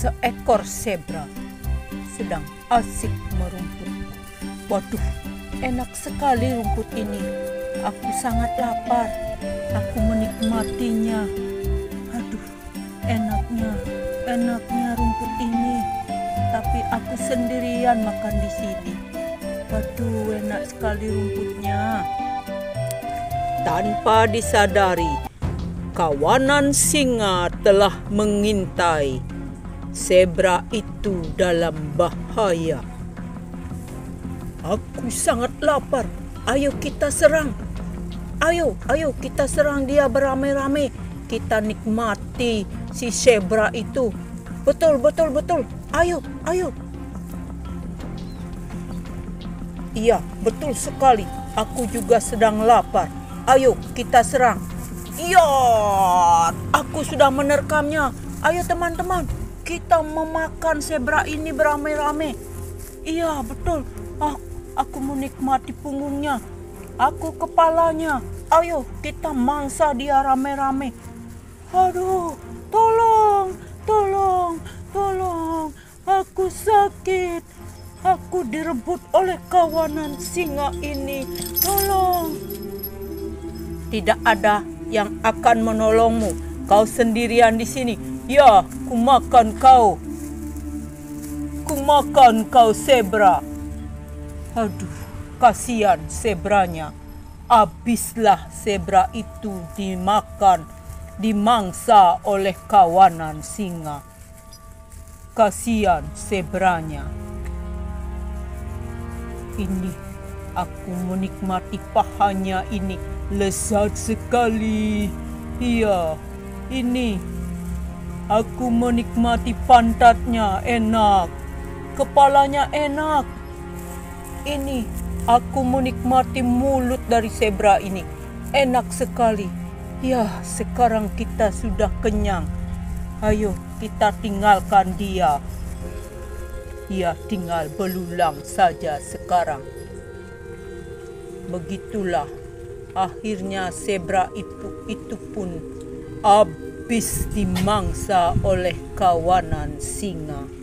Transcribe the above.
seekor zebra sedang asik merumput. Waduh, enak sekali rumput ini. Aku sangat lapar. Aku menikmatinya. Aduh, enaknya, enaknya rumput ini. Tapi aku sendirian makan di sini. Waduh, enak sekali rumputnya. Tanpa disadari, kawanan singa telah mengintai. Zebra itu dalam bahaya. Aku sangat lapar. Ayo kita serang. Ayo, ayo kita serang dia beramai-ramai. Kita nikmati si zebra itu. Betul, betul, betul. Ayo, ayo. Iya, betul sekali. Aku juga sedang lapar. Ayo kita serang. Iya, aku sudah menerkamnya. Ayo teman-teman, kita memakan zebra ini beramai-ramai. Iya, betul. Ah, aku menikmati punggungnya. Aku kepalanya. Ayo, kita mangsa dia rame-rame. Aduh, tolong, tolong, tolong. Aku sakit. Aku direbut oleh kawanan singa ini. Tolong. Tidak ada yang akan menolongmu. Kau sendirian di sini. Ya, kumakan kau. Kumakan kau zebra. Aduh, kasihan zebranya. Habislah zebra itu dimakan, dimangsa oleh kawanan singa. Kasihan zebranya. Ini aku menikmati pahanya ini lezat sekali. Iya, ini aku menikmati pantatnya enak, kepalanya enak. Ini aku menikmati mulut dari zebra ini. Enak sekali. Ya, sekarang kita sudah kenyang. Ayo, kita tinggalkan dia. Ia tinggal belulang saja sekarang. Begitulah akhirnya zebra itu, itu pun habis dimangsa oleh kawanan singa.